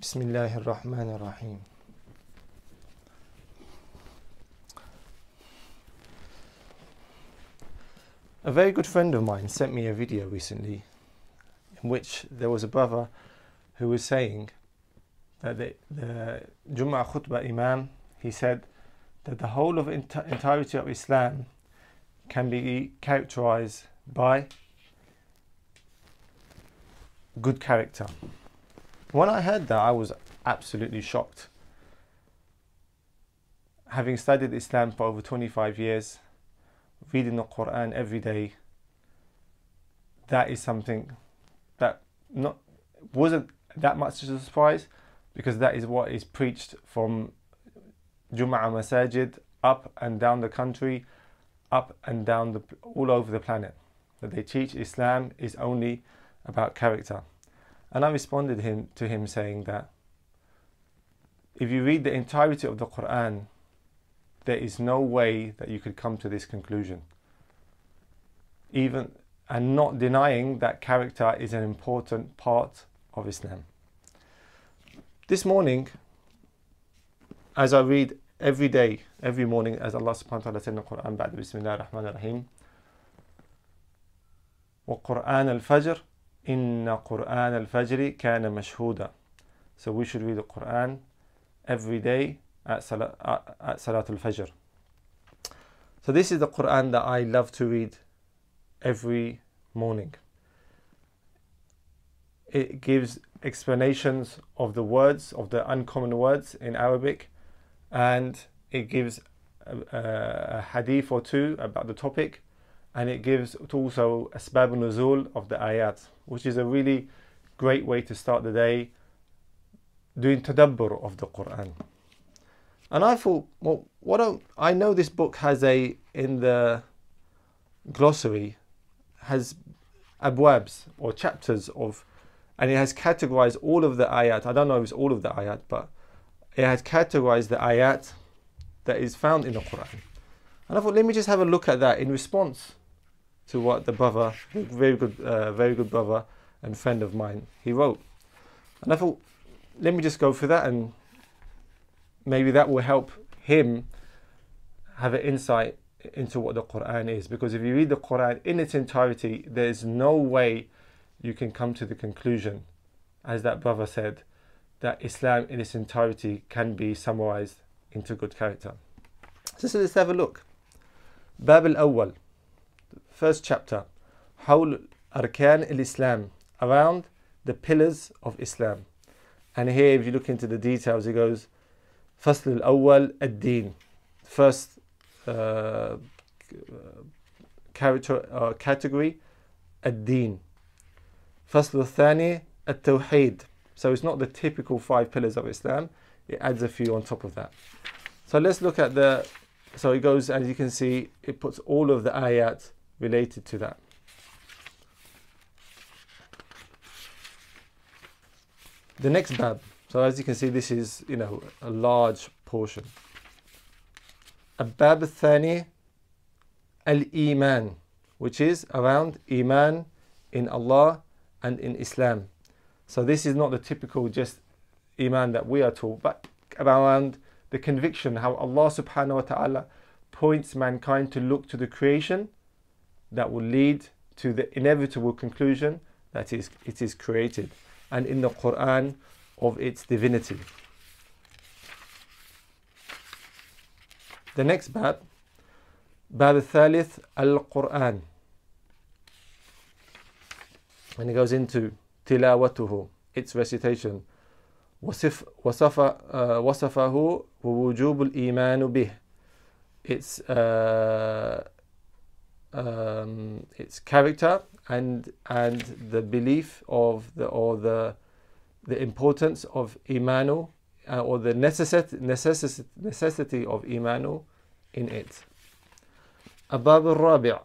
بسم الله الرحمن الرحيم A very good friend of mine sent me a video recently in which there was a brother who was saying that the, the Jum'ah khutbah Imam, he said that the whole of enti- entirety of Islam can be characterized by good character. When I heard that, I was absolutely shocked. Having studied Islam for over 25 years, reading the Quran every day, that is something that not wasn't that much of a surprise because that is what is preached from Jum'ah Masajid up and down the country, up and down the all over the planet. That they teach Islam is only about character. And I responded him to him saying that if you read the entirety of the Quran, there is no way that you could come to this conclusion. Even and not denying that character is an important part of Islam. This morning, as I read every day, every morning, as Allah subhanahu wa ta'ala said in the Quran, بعد بسم الله الرحمن الرحيم وقرآن الفجر Inna Quran al Fajri kana mashhuda. So we should read the Quran every day at, Salat, al Fajr. So this is the Quran that I love to read every morning. It gives explanations of the words, of the uncommon words in Arabic, and it gives a, a, a hadith or two about the topic and it gives also asbab nuzul of the ayat, which is a really great way to start the day doing tadabbur of the Quran. And I thought, well, what don't I know this book has a in the glossary has abwabs or chapters of and it has categorized all of the ayat. I don't know if it's all of the ayat, but it has categorized the ayat that is found in the Quran. And I thought, let me just have a look at that in response to what the brother, very good, uh, very good brother and friend of mine, he wrote. And I thought, let me just go through that and maybe that will help him have an insight into what the Quran is. Because if you read the Quran in its entirety, there is no way you can come to the conclusion, as that brother said, that Islam in its entirety can be summarized into good character. So, so let's have a look. Bab al Awwal, first chapter, Hawl Arkan al Islam, around the pillars of Islam. And here, if you look into the details, it goes فصل الأول الدين first uh, character, uh, category الدين فصل الثاني التوحيد so it's not the typical five pillars of Islam it adds a few on top of that so let's look at the so it goes as you can see it puts all of the ayat related to that. The next bab, so as you can see, this is, you know, a large portion. A bab thani al-Iman, which is around Iman in Allah and in Islam. So this is not the typical just Iman that we are taught, but around the conviction, how Allah subhanahu wa ta'ala points mankind to look to the creation that will lead to the inevitable conclusion that is it is created. And in the Quran of its divinity. The next bab, Bab al-Thalith al-Quran. And it goes into tilawatuhu, its recitation. وصف وصف وصفه ووجوب الإيمان به. Its uh, um, its character and and the belief of the or the the importance of imanu uh, or the necessity, necessity, necessity of imanu in it. الباب الرابع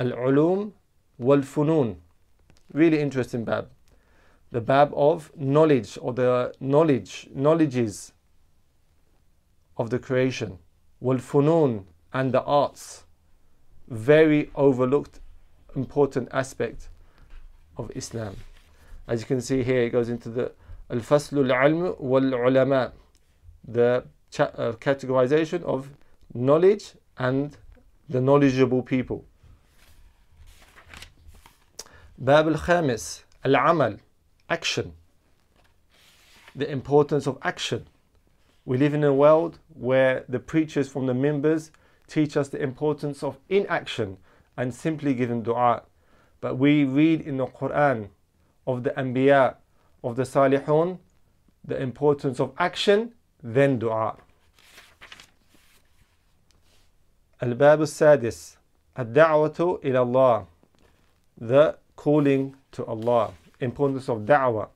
العلوم والفنون really interesting bab the bab of knowledge or the knowledge knowledges of the creation والفنون and the arts very overlooked important aspect of Islam as you can see here, it goes into the Al-Faslu al-Ilm wal-Ulama. The uh, categorization of knowledge and the knowledgeable people. Bab al-Khamis. Al-Amal. Action. The importance of action. We live in a world where the preachers from the minbars teach us the importance of inaction and simply giving dua. But we read in the Quran of the Anbiya, of the Salihun, the importance of action, then dua. الباب السادس الدعوة إلى الله the calling to Allah importance of da'wah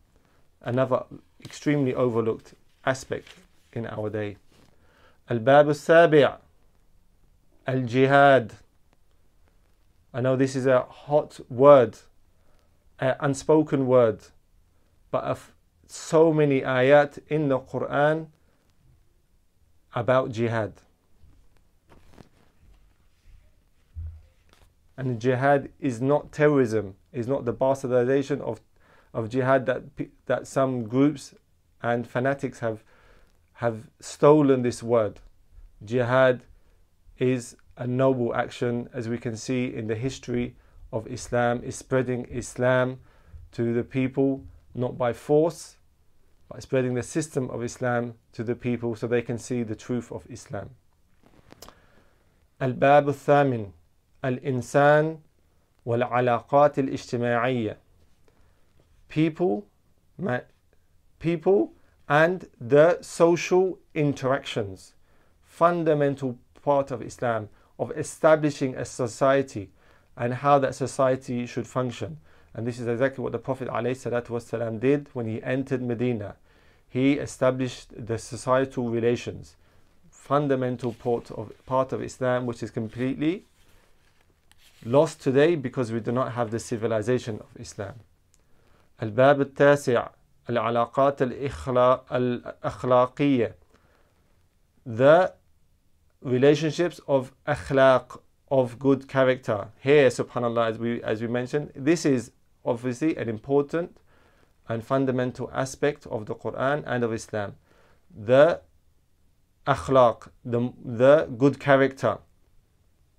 another extremely overlooked aspect in our day الباب السابع Al jihad. I know this is a hot word, an unspoken word, but of so many ayat in the Quran about jihad. And jihad is not terrorism, is not the bastardization of, of jihad that, that some groups and fanatics have, have stolen this word. Jihad is a noble action, as we can see in the history of Islam, is spreading Islam to the people not by force, but spreading the system of Islam to the people so they can see the truth of Islam. الباب الثامن الإنسان والعلاقات الاجتماعية people people and the social interactions fundamental part of Islam of establishing a society and how that society should function. And this is exactly what the Prophet ﷺ did when he entered Medina. He established the societal relations, fundamental part of, part of Islam, which is completely lost today because we do not have the civilization of Islam. الباب التاسع العلاقات الأخلاقية The relationships of akhlaq, of good character. Here, subhanAllah, as we, as we mentioned, this is obviously an important and fundamental aspect of the Quran and of Islam. The akhlaq, the, the good character.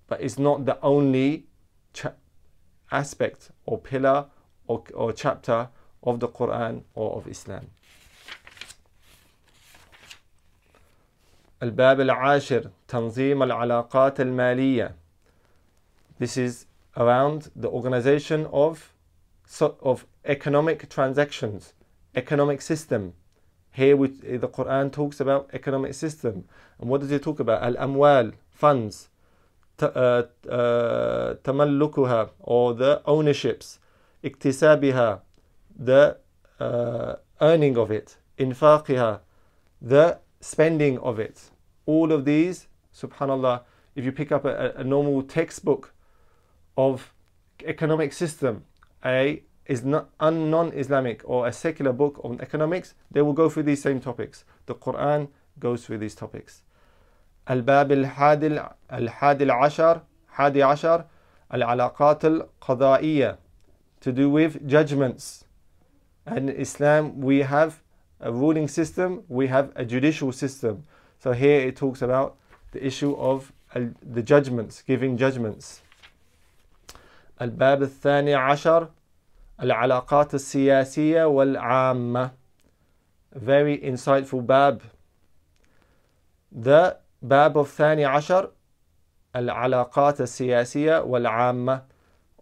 But it's not the only cha- aspect or pillar or, or chapter of the Quran or of Islam. الباب العاشر تنظيم العلاقات المالية This is around the organization of, of economic transactions, economic system. Here we, the Quran talks about economic system. And what does it talk about? Al-amwal, funds, تملكها or the ownerships, اكتسابها, the uh, earning of it, إنفاقها, the spending of it. All of these, subhanAllah, if you pick up a, a normal textbook of economic system, a is not non-Islamic or a secular book on economics, they will go through these same topics. The Quran goes through these topics. الباب الحادي الحادي العشر حادي عشر العلاقات القضائية to do with judgments. And in Islam we have a ruling system, we have a judicial system. So here it talks about the issue of the judgments, giving judgments. الباب الثاني عشر العلاقات السياسية والعامة very insightful bab the باب الثاني عشر العلاقات السياسية والعامة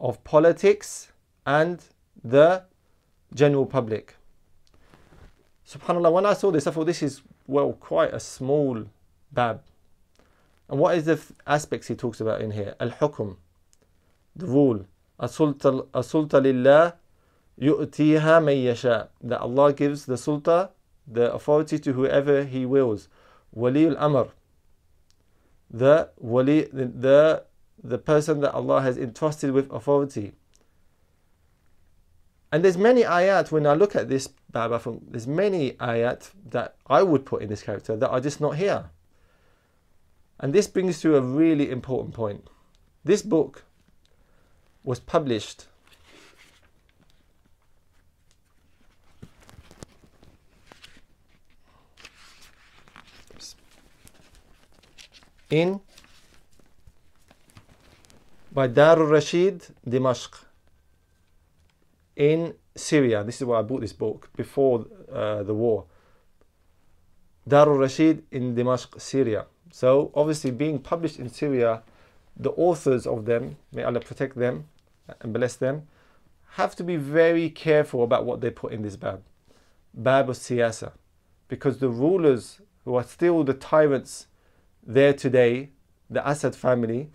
of politics and the general public subhanallah when I saw this I thought this is well, quite a small bab. And what is the aspects he talks about in here? Al-Hukm, the rule. As-sulta lillah yu'tiha man yasha. That Allah gives the sulta, the authority to whoever He wills. Wali al-Amr. The wali, the, the, the person that Allah has entrusted with authority. And there's many ayat when I look at this Baba from there's many ayat that I would put in this character that are just not here. And this brings to a really important point. This book was published in by Darul Rashid, Dimashq in Syria. This is why I bought this book before uh, the war. Dar al-Rashid in Dimashq, Syria. So obviously being published in Syria, the authors of them, may Allah protect them and bless them, have to be very careful about what they put in this bab. Bab of siyasa. Because the rulers who are still the tyrants there today, the Assad family,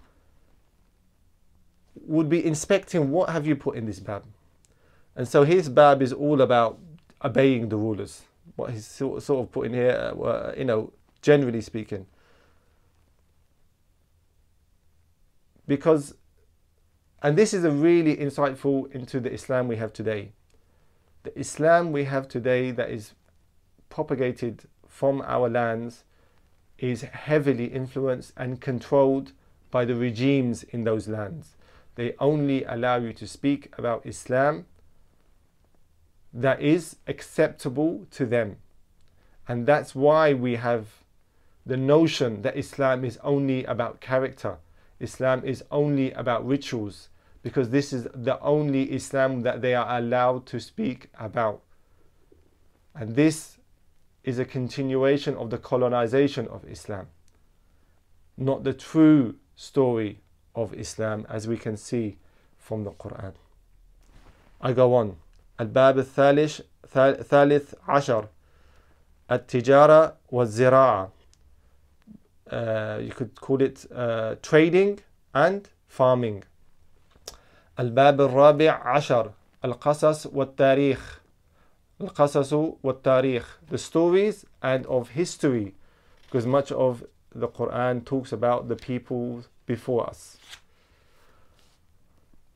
would be inspecting what have you put in this bab. And so his bab is all about obeying the rulers. What he's sort of put in here, uh, you know, generally speaking. Because, and this is a really insightful into the Islam we have today. The Islam we have today that is propagated from our lands is heavily influenced and controlled by the regimes in those lands. They only allow you to speak about Islam that is acceptable to them. And that's why we have the notion that Islam is only about character. Islam is only about rituals because this is the only Islam that they are allowed to speak about. And this is a continuation of the colonization of Islam, not the true story of Islam as we can see from the Quran. I go on. الباب الثالث ثالث عشر التجارة والزراعة uh, you could call it uh, trading and farming الباب الرابع عشر القصص والتاريخ القصص والتاريخ the stories and of history because much of the Quran talks about the people before us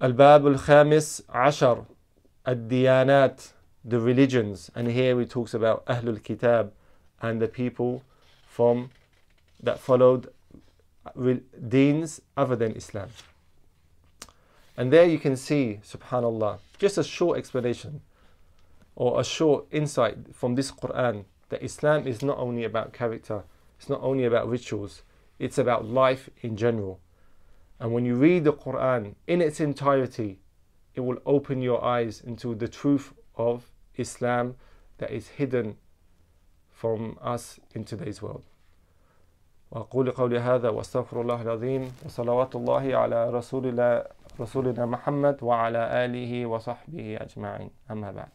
الباب الخامس عشر Ad-Diyanat, the religions. And here he talks about Ahlul Kitab and the people from that followed deens other than Islam. And there you can see, subhanAllah, just a short explanation or a short insight from this Quran that Islam is not only about character, it's not only about rituals, it's about life in general. And when you read the Quran in its entirety, it will open your eyes into the truth of Islam that is hidden from us in today's world. وأقول قولي هذا وأستغفر الله العظيم وصلوات الله على رسول الله رسولنا محمد وعلى آله وصحبه أجمعين أما بعد